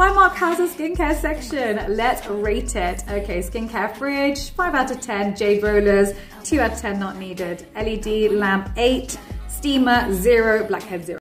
Primark has a skincare section. Let's rate it. Okay, skincare fridge, 5 out of 10. Jade rollers, 2 out of 10 not needed. LED lamp, 8. Steamer, 0. Blackhead, 0.